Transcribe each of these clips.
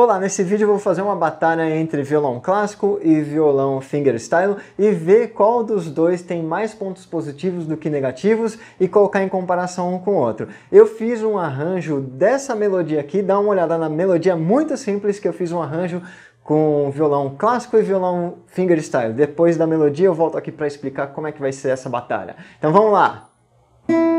Olá, nesse vídeo eu vou fazer uma batalha entre violão clássico e violão fingerstyle e ver qual dos dois tem mais pontos positivos do que negativos e colocar em comparação um com o outro. Eu fiz um arranjo dessa melodia aqui, dá uma olhada na melodia muito simples que eu fiz um arranjo com violão clássico e violão fingerstyle. Depois da melodia eu volto aqui para explicar como é que vai ser essa batalha. Então vamos lá! Bom,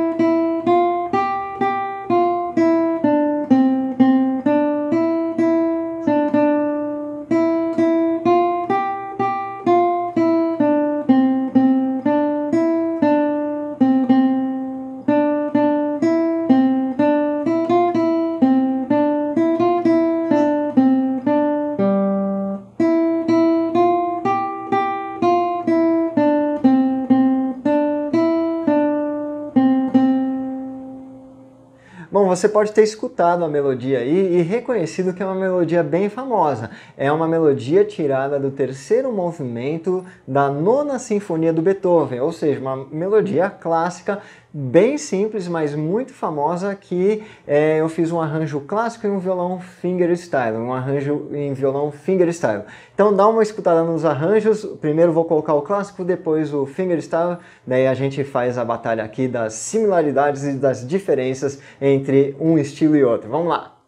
você pode ter escutado a melodia aí e reconhecido que é uma melodia bem famosa. É uma melodia tirada do terceiro movimento da nona sinfonia do Beethoven, ou seja, uma melodia clássica bem simples, mas muito famosa que é, eu fiz um arranjo clássico em um violão fingerstyle, um arranjo em violão fingerstyle. Então dá uma escutada nos arranjos, primeiro vou colocar o clássico, depois o fingerstyle, daí a gente faz a batalha aqui das similaridades e das diferenças entre um estilo e outro. Vamos lá!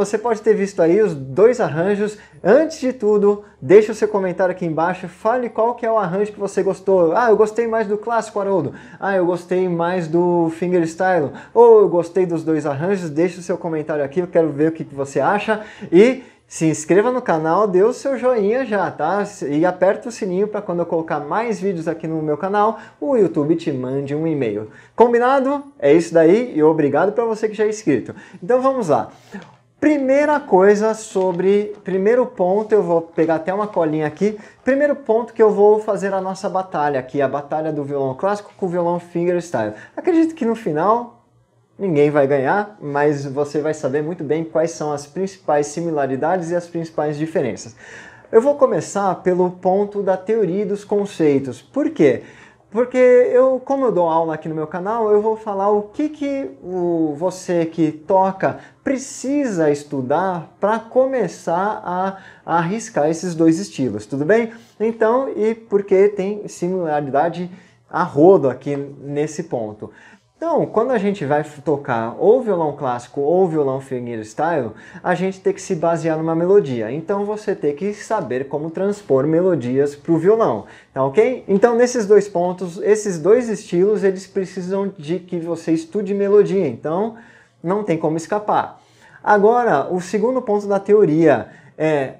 Você pode ter visto aí os dois arranjos. Antes de tudo, deixe o seu comentário aqui embaixo, fale qual que é o arranjo que você gostou. Ah, eu gostei mais do clássico Haroldo. Ah, eu gostei mais do fingerstyle. Ou eu gostei dos dois arranjos. Deixe o seu comentário aqui, eu quero ver o que você acha. E se inscreva no canal, dê o seu joinha já, tá? E aperta o sininho para quando eu colocar mais vídeos aqui no meu canal, o YouTube te mande um e-mail. Combinado? É isso daí e obrigado para você que já é inscrito. Então vamos lá. Primeira coisa sobre. Primeiro ponto, eu vou pegar até uma colinha aqui. Primeiro ponto que eu vou fazer a nossa batalha aqui, a batalha do violão clássico com o violão fingerstyle. Acredito que no final Ninguém vai ganhar, mas você vai saber muito bem quais são as principais similaridades e as principais diferenças. Eu vou começar pelo ponto da teoria e dos conceitos. Por quê? Porque eu, como eu dou aula aqui no meu canal, eu vou falar o que, que o, você que toca precisa estudar para começar a, a arriscar esses dois estilos, tudo bem? Então, e porque tem similaridade a rodo aqui nesse ponto. Então, quando a gente vai tocar ou violão clássico ou violão fingerstyle, a gente tem que se basear numa melodia. Então, você tem que saber como transpor melodias para o violão, tá ok? Então, nesses dois pontos, esses dois estilos, eles precisam de que você estude melodia. Então, não tem como escapar. Agora, o segundo ponto da teoria é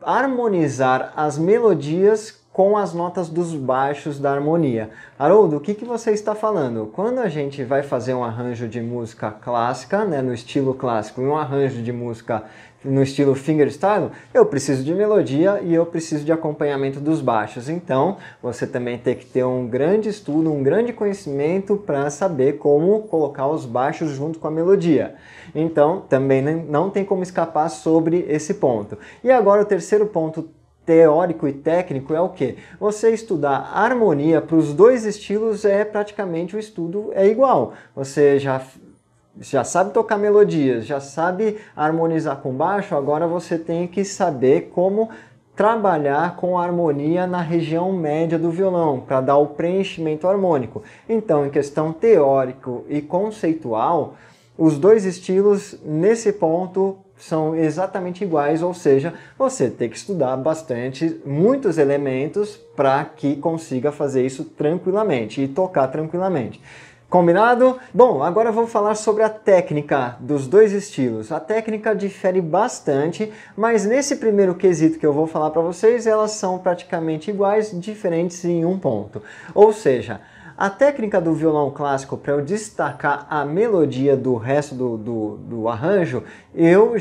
harmonizar as melodias com as notas dos baixos da harmonia. Haroldo, o que, que você está falando? Quando a gente vai fazer um arranjo de música clássica, né, no estilo clássico, e um arranjo de música no estilo fingerstyle, eu preciso de melodia e eu preciso de acompanhamento dos baixos. Então, você também tem que ter um grande estudo, um grande conhecimento para saber como colocar os baixos junto com a melodia. Então, também não tem como escapar sobre esse ponto. E agora o terceiro ponto teórico e técnico é o que? Você estudar harmonia para os dois estilos é praticamente o estudo é igual. Você já já sabe tocar melodias, já sabe harmonizar com baixo, agora você tem que saber como trabalhar com harmonia na região média do violão, para dar o preenchimento harmônico. Então, em questão teórico e conceitual, os dois estilos, nesse ponto, são exatamente iguais, ou seja, você tem que estudar bastante, muitos elementos para que consiga fazer isso tranquilamente e tocar tranquilamente. Combinado? Bom, agora vou falar sobre a técnica dos dois estilos. A técnica difere bastante, mas nesse primeiro quesito que eu vou falar para vocês, elas são praticamente iguais, diferentes em um ponto. Ou seja, a técnica do violão clássico, para eu destacar a melodia do resto do, do, do arranjo, eu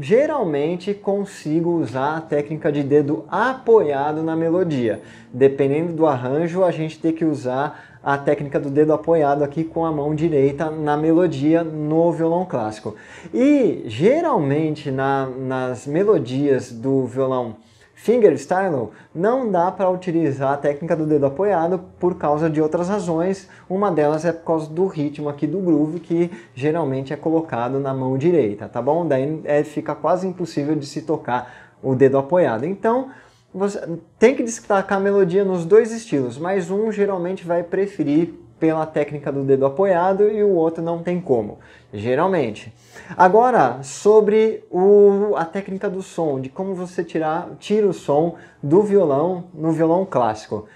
geralmente consigo usar a técnica de dedo apoiado na melodia. Dependendo do arranjo, a gente tem que usar a técnica do dedo apoiado aqui com a mão direita na melodia no violão clássico. E geralmente na, nas melodias do violão fingerstyle não dá para utilizar a técnica do dedo apoiado por causa de outras razões. Uma delas é por causa do ritmo aqui do groove que geralmente é colocado na mão direita, tá bom? Daí é, fica quase impossível de se tocar o dedo apoiado. Então, você tem que destacar a melodia nos dois estilos, mas um geralmente vai preferir pela técnica do dedo apoiado e o outro não tem como, geralmente. Agora, sobre o, a técnica do som, de como você tirar, tira o som do violão no violão clássico.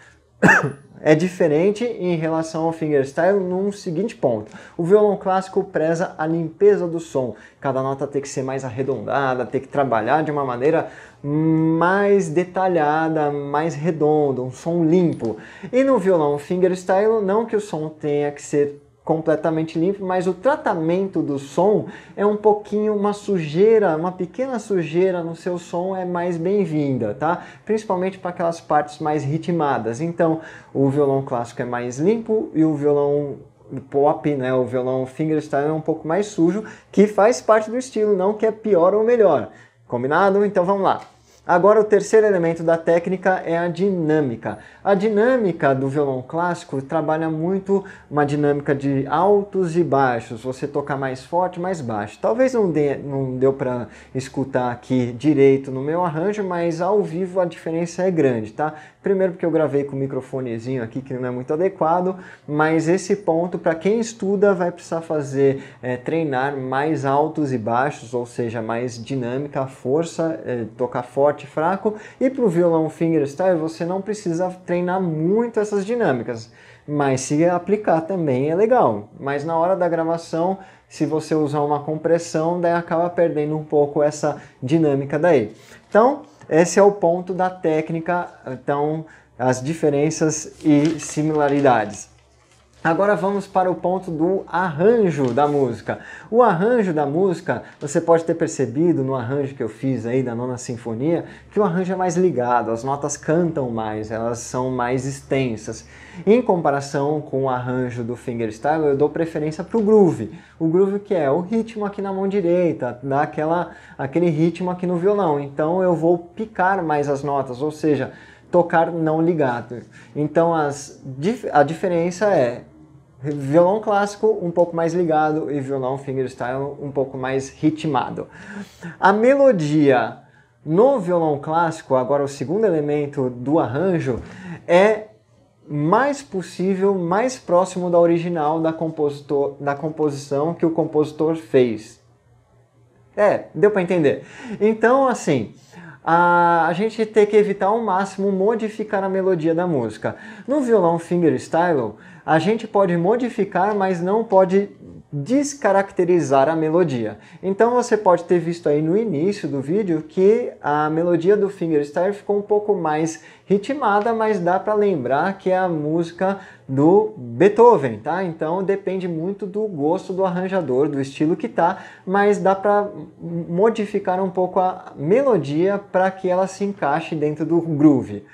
é diferente em relação ao fingerstyle num seguinte ponto. O violão clássico preza a limpeza do som. Cada nota tem que ser mais arredondada, tem que trabalhar de uma maneira mais detalhada, mais redonda, um som limpo. E no violão fingerstyle, não que o som tenha que ser completamente limpo, mas o tratamento do som é um pouquinho uma sujeira, uma pequena sujeira no seu som é mais bem-vinda, tá? Principalmente para aquelas partes mais ritmadas. Então, o violão clássico é mais limpo e o violão pop, né, o violão fingerstyle é um pouco mais sujo, que faz parte do estilo, não que é pior ou melhor. Combinado? Então vamos lá. Agora, o terceiro elemento da técnica é a dinâmica. A dinâmica do violão clássico trabalha muito uma dinâmica de altos e baixos, você tocar mais forte, mais baixo. Talvez não, dê, não deu para escutar aqui direito no meu arranjo, mas ao vivo a diferença é grande, tá? Primeiro porque eu gravei com o microfonezinho aqui que não é muito adequado, mas esse ponto para quem estuda vai precisar fazer é, treinar mais altos e baixos, ou seja, mais dinâmica, força, é, tocar forte forte, fraco. E para o violão fingerstyle você não precisa treinar muito essas dinâmicas, mas se aplicar também é legal. Mas na hora da gravação, se você usar uma compressão, daí acaba perdendo um pouco essa dinâmica daí. Então, esse é o ponto da técnica, então as diferenças e similaridades. Agora vamos para o ponto do arranjo da música. O arranjo da música, você pode ter percebido no arranjo que eu fiz aí da nona sinfonia, que o arranjo é mais ligado, as notas cantam mais, elas são mais extensas. Em comparação com o arranjo do fingerstyle, eu dou preferência para o groove. O groove que é o ritmo aqui na mão direita, dá aquela, aquele ritmo aqui no violão. Então eu vou picar mais as notas, ou seja, tocar não ligado. Então as, a diferença é violão clássico um pouco mais ligado e violão fingerstyle um pouco mais ritmado. A melodia no violão clássico, agora o segundo elemento do arranjo, é mais possível, mais próximo da original da, compositor, da composição que o compositor fez. É, deu para entender. Então, assim, a, a gente tem que evitar ao máximo modificar a melodia da música. No violão fingerstyle, a gente pode modificar, mas não pode descaracterizar a melodia. Então você pode ter visto aí no início do vídeo que a melodia do fingerstyle ficou um pouco mais ritmada, mas dá para lembrar que é a música do Beethoven, tá? Então depende muito do gosto do arranjador, do estilo que tá, mas dá para modificar um pouco a melodia para que ela se encaixe dentro do groove.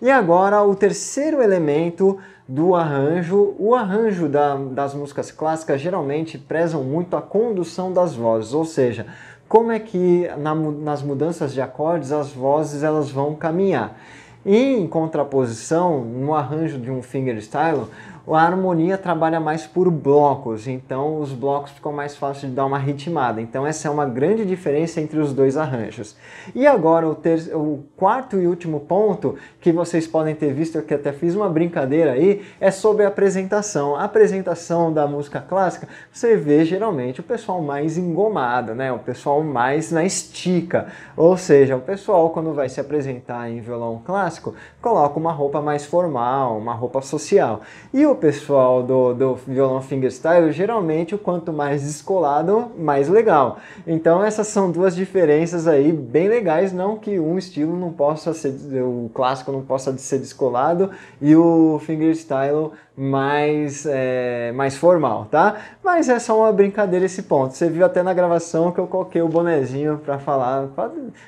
E agora o terceiro elemento do arranjo. O arranjo da, das músicas clássicas geralmente prezam muito a condução das vozes, ou seja, como é que na, nas mudanças de acordes as vozes elas vão caminhar. Em contraposição, no arranjo de um fingerstyle, a harmonia trabalha mais por blocos, então os blocos ficam mais fáceis de dar uma ritmada. Então essa é uma grande diferença entre os dois arranjos. E agora o, ter... o quarto e último ponto que vocês podem ter visto, que até fiz uma brincadeira aí, é sobre a apresentação. A apresentação da música clássica, você vê geralmente o pessoal mais engomado, né? O pessoal mais na estica. Ou seja, o pessoal quando vai se apresentar em violão clássico, coloca uma roupa mais formal, uma roupa social. E o pessoal do, do violão fingerstyle, geralmente o quanto mais descolado, mais legal. Então essas são duas diferenças aí bem legais, não que um estilo não possa ser, o clássico não possa ser descolado e o fingerstyle mais, é, mais formal, tá? Mas é só uma brincadeira esse ponto. Você viu até na gravação que eu coloquei o bonezinho para falar,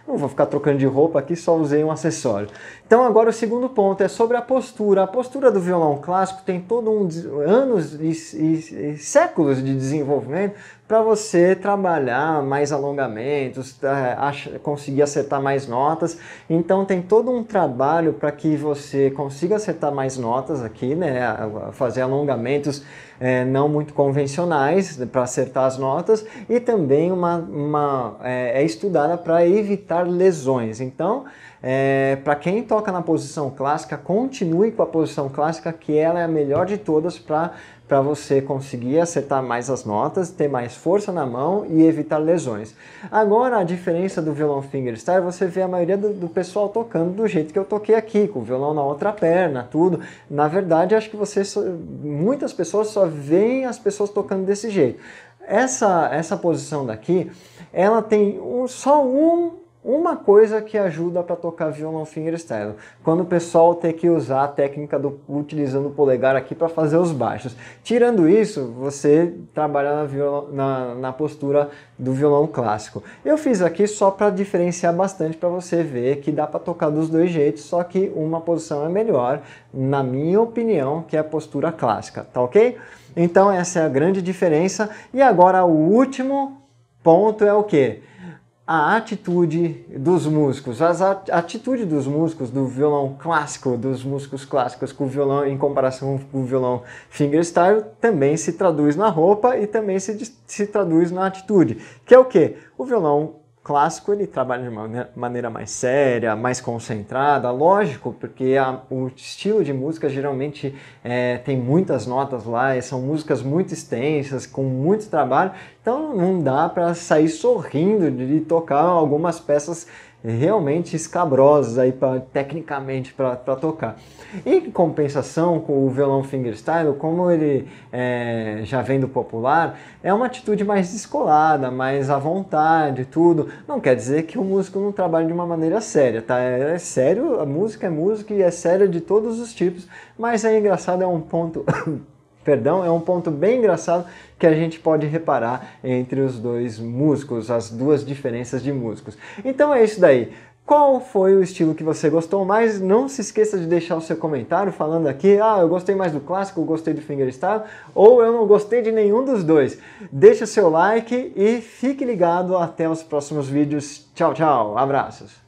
não vou ficar trocando de roupa aqui, só usei um acessório. Então agora o segundo ponto é sobre a postura. A postura do violão clássico tem todo um anos e, e, e séculos de desenvolvimento para você trabalhar mais alongamentos, é, conseguir acertar mais notas. Então tem todo um trabalho para que você consiga acertar mais notas aqui, né? Fazer alongamentos é, não muito convencionais para acertar as notas e também uma, uma é, é estudada para evitar lesões. Então é, para quem toca na posição clássica, continue com a posição clássica, que ela é a melhor de todas para para você conseguir acertar mais as notas, ter mais força na mão e evitar lesões. Agora, a diferença do violão fingerstyle, você vê a maioria do, do, pessoal tocando do jeito que eu toquei aqui, com o violão na outra perna, tudo. Na verdade, acho que você muitas pessoas só veem as pessoas tocando desse jeito. Essa, essa posição daqui, ela tem um, só um uma coisa que ajuda para tocar violão fingerstyle, quando o pessoal tem que usar a técnica do utilizando o polegar aqui para fazer os baixos. Tirando isso, você trabalha na, violão, na, na postura do violão clássico. Eu fiz aqui só para diferenciar bastante para você ver que dá para tocar dos dois jeitos, só que uma posição é melhor, na minha opinião, que é a postura clássica, tá ok? Então essa é a grande diferença. E agora o último ponto é o que? A atitude dos músicos, a atitude dos músicos do violão clássico, dos músicos clássicos com o violão em comparação com o violão fingerstyle, também se traduz na roupa e também se, se traduz na atitude, que é o que? O violão clássico ele trabalha de uma maneira mais séria, mais concentrada, lógico, porque a, o estilo de música geralmente é, tem muitas notas lá, são músicas muito extensas, com muito trabalho, então não dá para sair sorrindo de tocar algumas peças realmente escabrosas aí pra, tecnicamente para tocar. Em compensação com o violão fingerstyle, como ele é, já vem do popular, é uma atitude mais descolada, mais à vontade, tudo. Não quer dizer que o músico não trabalhe de uma maneira séria, tá? É, é sério, a música é música e é séria de todos os tipos, mas é engraçado, é um ponto perdão, é um ponto bem engraçado que a gente pode reparar entre os dois músicos, as duas diferenças de músicos. Então é isso daí. Qual foi o estilo que você gostou mais? Não se esqueça de deixar o seu comentário falando aqui, ah, eu gostei mais do clássico, eu gostei do fingerstyle, ou eu não gostei de nenhum dos dois. Deixe o seu like e fique ligado até os próximos vídeos. Tchau, tchau, abraços!